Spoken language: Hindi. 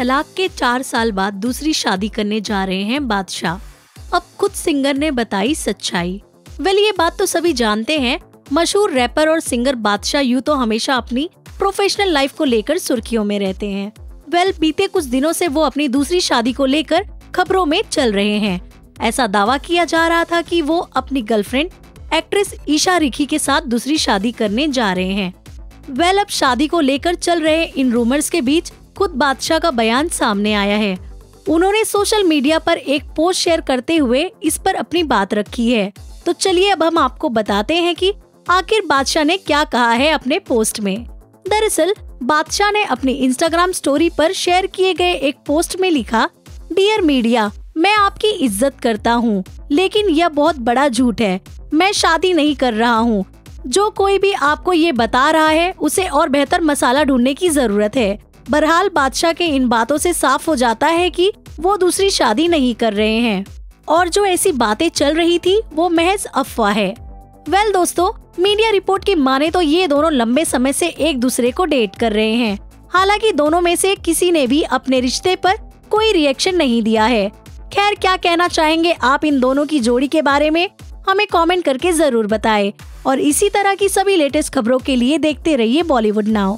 तलाक के चार साल बाद दूसरी शादी करने जा रहे हैं बादशाह। अब खुद सिंगर ने बताई सच्चाई। वेल, ये बात तो सभी जानते हैं। मशहूर रैपर और सिंगर बादशाह यू तो हमेशा अपनी प्रोफेशनल लाइफ को लेकर सुर्खियों में रहते हैं। वेल, बीते कुछ दिनों से वो अपनी दूसरी शादी को लेकर खबरों में चल रहे हैं। ऐसा दावा किया जा रहा था कि वो अपनी गर्लफ्रेंड एक्ट्रेस ईशा रिखी के साथ दूसरी शादी करने जा रहे हैं। वेल, अब शादी को लेकर चल रहे इन रूमर्स के बीच खुद बादशाह का बयान सामने आया है। उन्होंने सोशल मीडिया पर एक पोस्ट शेयर करते हुए इस पर अपनी बात रखी है। तो चलिए अब हम आपको बताते हैं कि आखिर बादशाह ने क्या कहा है अपने पोस्ट में। दरअसल, बादशाह ने अपनी इंस्टाग्राम स्टोरी पर शेयर किए गए एक पोस्ट में लिखा डियर मीडिया मैं आपकी इज़्ज़त करता हूँ, लेकिन यह बहुत बड़ा झूठ है। मैं शादी नहीं कर रहा हूँ। जो कोई भी आपको ये बता रहा है, उसे और बेहतर मसाला ढूँढने की ज़रूरत है। बहरहाल बादशाह के इन बातों से साफ़ हो जाता है कि वो दूसरी शादी नहीं कर रहे हैं। और जो ऐसी बातें चल रही थी, वो महज अफवाह है। वेल दोस्तों, मीडिया रिपोर्ट की माने तो ये दोनों लंबे समय से एक दूसरे को डेट कर रहे हैं। हालाँकि दोनों में से किसी ने भी अपने रिश्ते पर कोई रिएक्शन नहीं दिया है। खैर, क्या कहना चाहेंगे आप इन दोनों की जोड़ी के बारे में? हमें कमेंट करके ज़रूर बताएँ। और इसी तरह की सभी लेटेस्ट खबरों के लिए देखते रहिए बॉलीवुड नाउ